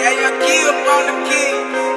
Yeah, you keep on the key.